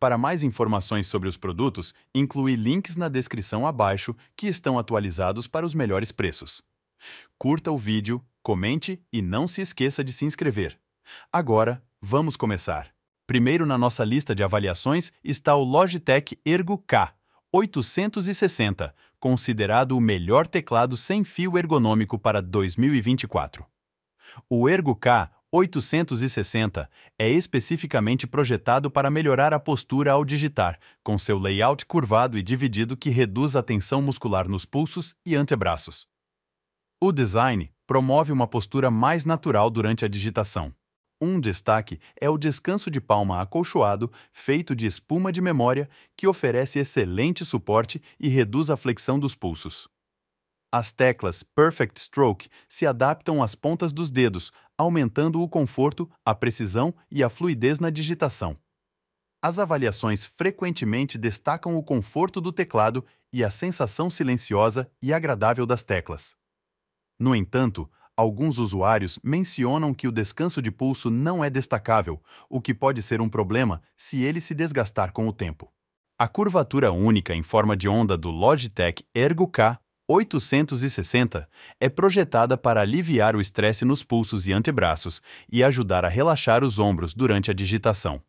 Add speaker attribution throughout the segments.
Speaker 1: Para mais informações sobre os produtos, inclui links na descrição abaixo que estão atualizados para os melhores preços. Curta o vídeo, comente e não se esqueça de se inscrever. Agora, vamos começar. Primeiro na nossa lista de avaliações está o Logitech Ergo K 860, considerado o melhor teclado sem fio ergonômico para 2024. O Ergo K 860 é especificamente projetado para melhorar a postura ao digitar, com seu layout curvado e dividido que reduz a tensão muscular nos pulsos e antebraços. O design promove uma postura mais natural durante a digitação. Um destaque é o descanso de palma acolchoado, feito de espuma de memória, que oferece excelente suporte e reduz a flexão dos pulsos. As teclas Perfect Stroke se adaptam às pontas dos dedos, aumentando o conforto, a precisão e a fluidez na digitação. As avaliações frequentemente destacam o conforto do teclado e a sensação silenciosa e agradável das teclas. No entanto, alguns usuários mencionam que o descanso de pulso não é destacável, o que pode ser um problema se ele se desgastar com o tempo. A curvatura única em forma de onda do Logitech Ergo K 860 é projetada para aliviar o estresse nos pulsos e antebraços e ajudar a relaxar os ombros durante a digitação.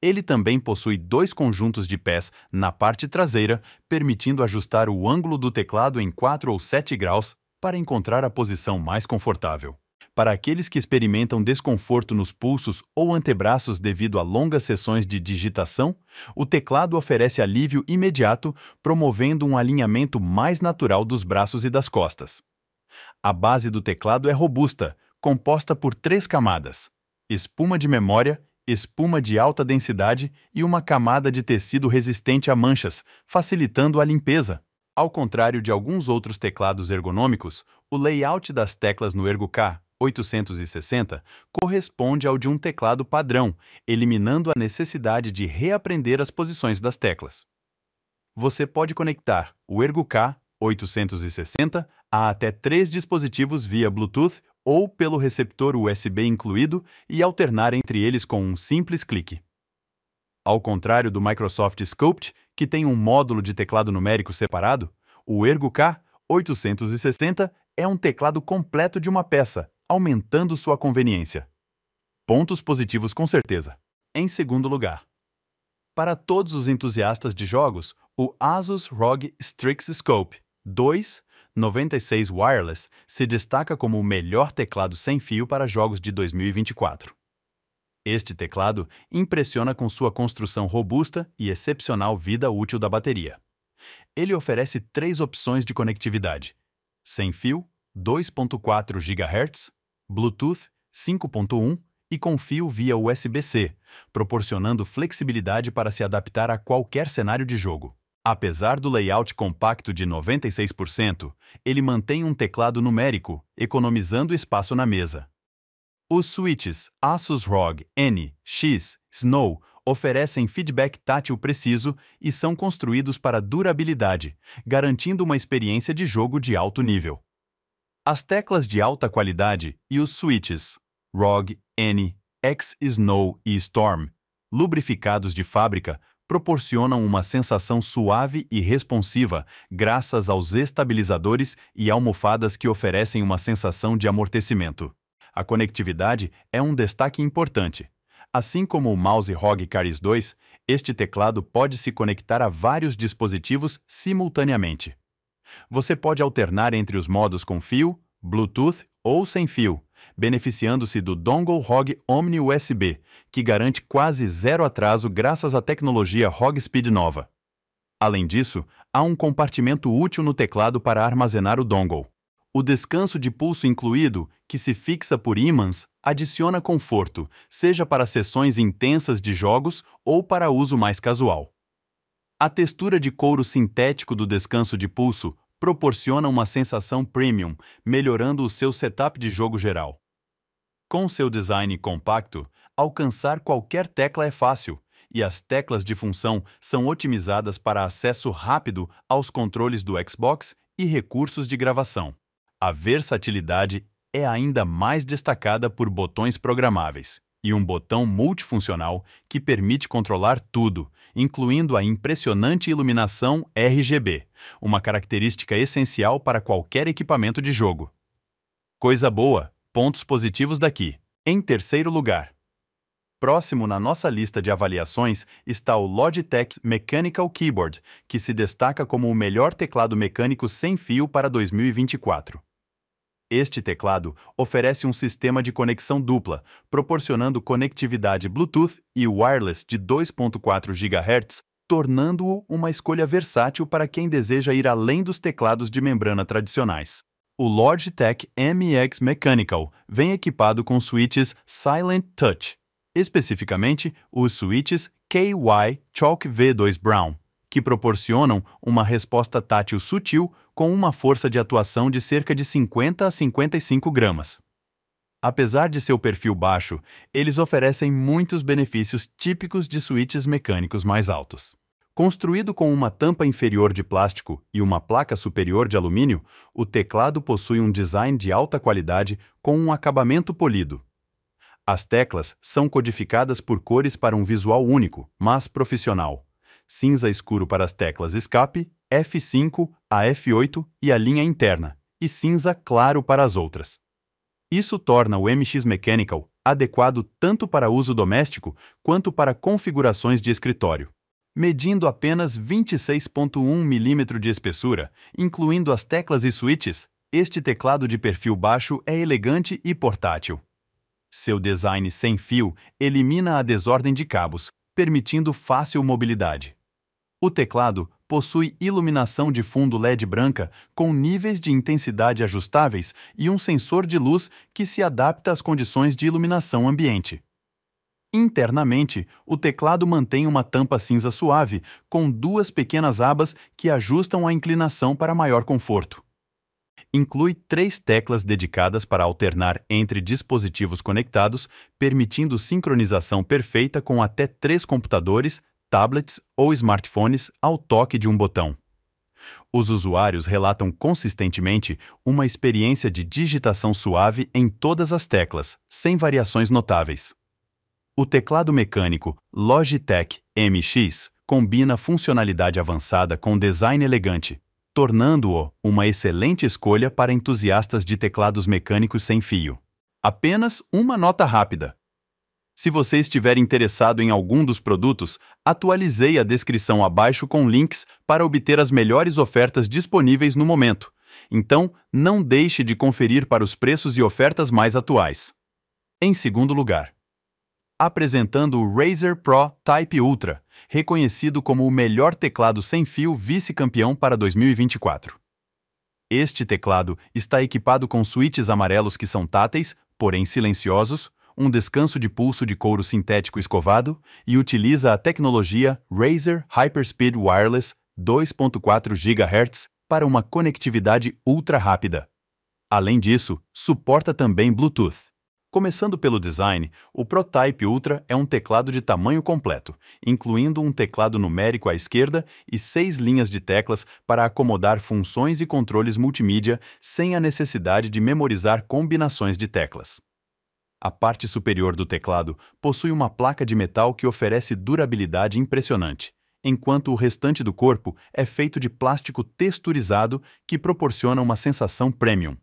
Speaker 1: Ele também possui dois conjuntos de pés na parte traseira, permitindo ajustar o ângulo do teclado em 4 ou 7 graus para encontrar a posição mais confortável. Para aqueles que experimentam desconforto nos pulsos ou antebraços devido a longas sessões de digitação, o teclado oferece alívio imediato, promovendo um alinhamento mais natural dos braços e das costas. A base do teclado é robusta, composta por três camadas: espuma de memória, espuma de alta densidade e uma camada de tecido resistente a manchas, facilitando a limpeza. Ao contrário de alguns outros teclados ergonômicos, o layout das teclas no Ergo K 860 corresponde ao de um teclado padrão, eliminando a necessidade de reaprender as posições das teclas. Você pode conectar o Ergo K 860 a até três dispositivos via Bluetooth ou pelo receptor USB incluído e alternar entre eles com um simples clique. Ao contrário do Microsoft Sculpt, que tem um módulo de teclado numérico separado, o Ergo K 860 é um teclado completo de uma peça, aumentando sua conveniência. Pontos positivos com certeza. Em segundo lugar, para todos os entusiastas de jogos, o Asus ROG Strix Scope 2 96 Wireless se destaca como o melhor teclado sem fio para jogos de 2024. Este teclado impressiona com sua construção robusta e excepcional vida útil da bateria. Ele oferece três opções de conectividade: sem fio, 2.4 GHz, Bluetooth 5.1 e com fio via USB-C, proporcionando flexibilidade para se adaptar a qualquer cenário de jogo. Apesar do layout compacto de 96%, ele mantém um teclado numérico, economizando espaço na mesa. Os switches Asus ROG N, X, Snow oferecem feedback tátil preciso e são construídos para durabilidade, garantindo uma experiência de jogo de alto nível. As teclas de alta qualidade e os switches ROG, N, X Snow e Storm, lubrificados de fábrica, proporcionam uma sensação suave e responsiva graças aos estabilizadores e almofadas que oferecem uma sensação de amortecimento. A conectividade é um destaque importante. Assim como o mouse ROG Caris 2, este teclado pode se conectar a vários dispositivos simultaneamente. Você pode alternar entre os modos com fio, Bluetooth ou sem fio, beneficiando-se do dongle ROG Omni USB, que garante quase zero atraso graças à tecnologia ROG Speed nova. Além disso, há um compartimento útil no teclado para armazenar o dongle. O descanso de pulso incluído, que se fixa por ímãs, adiciona conforto, seja para sessões intensas de jogos ou para uso mais casual. A textura de couro sintético do descanso de pulso proporciona uma sensação premium, melhorando o seu setup de jogo geral. Com seu design compacto, alcançar qualquer tecla é fácil, e as teclas de função são otimizadas para acesso rápido aos controles do Xbox e recursos de gravação. A versatilidade é ainda mais destacada por botões programáveis. e um botão multifuncional que permite controlar tudo, incluindo a impressionante iluminação RGB, uma característica essencial para qualquer equipamento de jogo. Coisa boa, pontos positivos daqui. Em terceiro lugar, Próximo na nossa lista de avaliações está o Logitech Mechanical Keyboard, que se destaca como o melhor teclado mecânico sem fio para 2024. Este teclado oferece um sistema de conexão dupla, proporcionando conectividade Bluetooth e wireless de 2.4 GHz, tornando-o uma escolha versátil para quem deseja ir além dos teclados de membrana tradicionais. O Logitech MX Mechanical vem equipado com switches Silent Touch, especificamente os switches KY Chalk V2 Brown, que proporcionam uma resposta tátil sutil com uma força de atuação de cerca de 50 a 55 gramas. Apesar de seu perfil baixo, eles oferecem muitos benefícios típicos de switches mecânicos mais altos. Construído com uma tampa inferior de plástico e uma placa superior de alumínio, o teclado possui um design de alta qualidade com um acabamento polido, as teclas são codificadas por cores para um visual único, mas profissional. Cinza escuro para as teclas escape, F5 a F8 e a linha interna, e cinza claro para as outras. Isso torna o MX Mechanical adequado tanto para uso doméstico quanto para configurações de escritório. Medindo apenas 26.1 mm de espessura, incluindo as teclas e switches, este teclado de perfil baixo é elegante e portátil. Seu design sem fio elimina a desordem de cabos, permitindo fácil mobilidade. O teclado possui iluminação de fundo LED branca com níveis de intensidade ajustáveis e um sensor de luz que se adapta às condições de iluminação ambiente. Internamente, o teclado mantém uma tampa cinza suave, com duas pequenas abas que ajustam a inclinação para maior conforto inclui três teclas dedicadas para alternar entre dispositivos conectados, permitindo sincronização perfeita com até três computadores, tablets ou smartphones ao toque de um botão. Os usuários relatam consistentemente uma experiência de digitação suave em todas as teclas, sem variações notáveis. O teclado mecânico Logitech MX combina funcionalidade avançada com design elegante, tornando-o uma excelente escolha para entusiastas de teclados mecânicos sem fio. Apenas uma nota rápida. Se você estiver interessado em algum dos produtos, atualizei a descrição abaixo com links para obter as melhores ofertas disponíveis no momento. Então, não deixe de conferir para os preços e ofertas mais atuais. Em segundo lugar, apresentando o Razer Pro Type Ultra, reconhecido como o melhor teclado sem fio vice-campeão para 2024. Este teclado está equipado com switches amarelos que são táteis, porém silenciosos, um descanso de pulso de couro sintético escovado e utiliza a tecnologia Razer Hyperspeed Wireless 2.4 GHz para uma conectividade ultra rápida. Além disso, suporta também Bluetooth. Começando pelo design, o ProType Ultra é um teclado de tamanho completo, incluindo um teclado numérico à esquerda e seis linhas de teclas para acomodar funções e controles multimídia sem a necessidade de memorizar combinações de teclas. A parte superior do teclado possui uma placa de metal que oferece durabilidade impressionante, enquanto o restante do corpo é feito de plástico texturizado que proporciona uma sensação premium.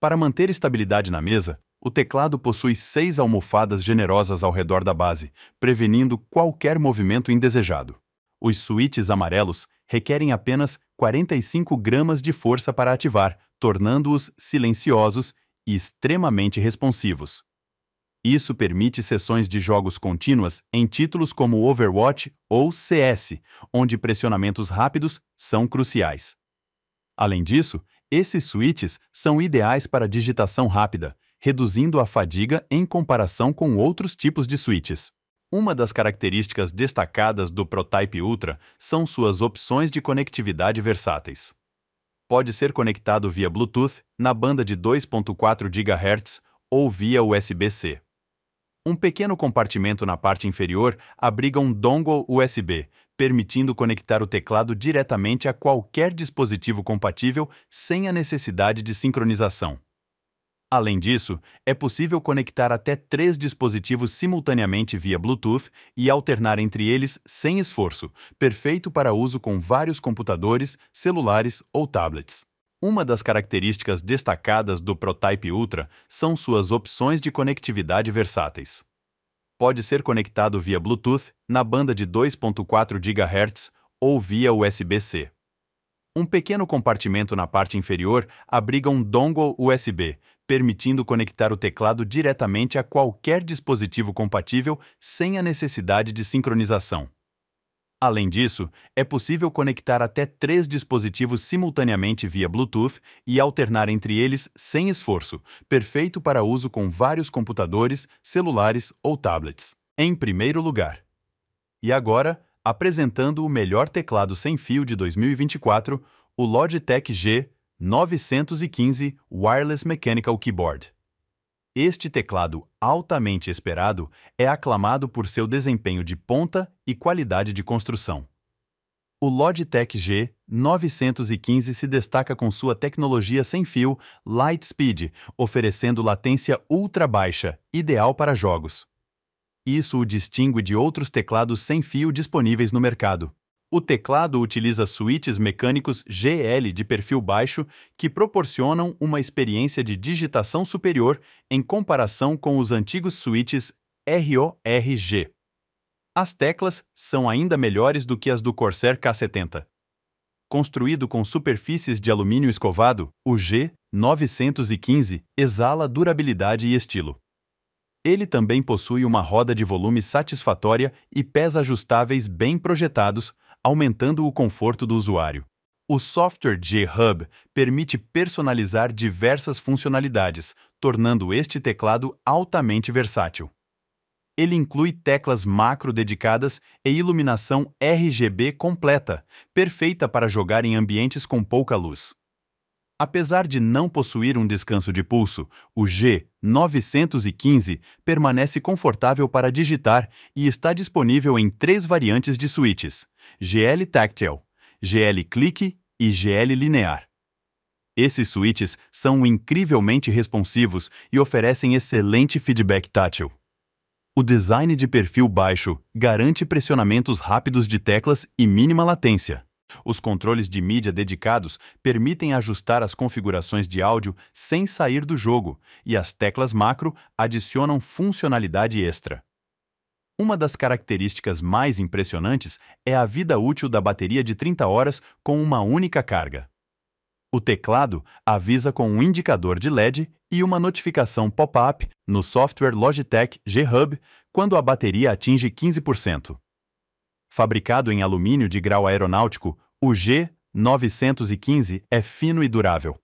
Speaker 1: Para manter estabilidade na mesa, o teclado possui seis almofadas generosas ao redor da base, prevenindo qualquer movimento indesejado. Os switches amarelos requerem apenas 45 gramas de força para ativar, tornando-os silenciosos e extremamente responsivos. Isso permite sessões de jogos contínuas em títulos como Overwatch ou CS, onde pressionamentos rápidos são cruciais. Além disso, esses switches são ideais para digitação rápida, reduzindo a fadiga em comparação com outros tipos de switches. Uma das características destacadas do ProType Ultra são suas opções de conectividade versáteis. Pode ser conectado via Bluetooth na banda de 2.4 GHz ou via USB-C. Um pequeno compartimento na parte inferior abriga um dongle USB, permitindo conectar o teclado diretamente a qualquer dispositivo compatível sem a necessidade de sincronização. Além disso, é possível conectar até três dispositivos simultaneamente via Bluetooth e alternar entre eles sem esforço, perfeito para uso com vários computadores, celulares ou tablets. Uma das características destacadas do ProType Ultra são suas opções de conectividade versáteis. Pode ser conectado via Bluetooth na banda de 2.4 GHz ou via USB-C. Um pequeno compartimento na parte inferior abriga um dongle USB, permitindo conectar o teclado diretamente a qualquer dispositivo compatível sem a necessidade de sincronização. Além disso, é possível conectar até três dispositivos simultaneamente via Bluetooth e alternar entre eles sem esforço, perfeito para uso com vários computadores, celulares ou tablets. Em primeiro lugar. E agora, apresentando o melhor teclado sem fio de 2024, o Logitech G 915 Wireless Mechanical Keyboard. Este teclado altamente esperado é aclamado por seu desempenho de ponta e qualidade de construção. O Logitech G 915 se destaca com sua tecnologia sem fio Lightspeed, oferecendo latência ultra baixa, ideal para jogos. Isso o distingue de outros teclados sem fio disponíveis no mercado. O teclado utiliza switches mecânicos GL de perfil baixo que proporcionam uma experiência de digitação superior em comparação com os antigos switches RORG. As teclas são ainda melhores do que as do Corsair K70. Construído com superfícies de alumínio escovado, o G915 exala durabilidade e estilo. Ele também possui uma roda de volume satisfatória e pés ajustáveis bem projetados, aumentando o conforto do usuário. O software G-Hub permite personalizar diversas funcionalidades, tornando este teclado altamente versátil. Ele inclui teclas macro dedicadas e iluminação RGB completa, perfeita para jogar em ambientes com pouca luz. Apesar de não possuir um descanso de pulso, o G915 permanece confortável para digitar e está disponível em três variantes de switches: GL Tactile, GL Click e GL Linear. Esses switches são incrivelmente responsivos e oferecem excelente feedback tátil. O design de perfil baixo garante pressionamentos rápidos de teclas e mínima latência. Os controles de mídia dedicados permitem ajustar as configurações de áudio sem sair do jogo, e as teclas macro adicionam funcionalidade extra. Uma das características mais impressionantes é a vida útil da bateria de 30 horas com uma única carga. O teclado avisa com um indicador de LED e uma notificação pop-up no software Logitech G-Hub quando a bateria atinge 15%. Fabricado em alumínio de grau aeronáutico, o G915 é fino e durável.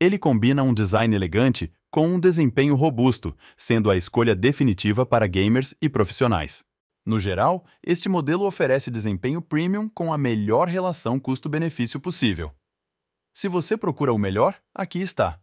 Speaker 1: Ele combina um design elegante com um desempenho robusto, sendo a escolha definitiva para gamers e profissionais. No geral, este modelo oferece desempenho premium com a melhor relação custo-benefício possível. Se você procura o melhor, aqui está.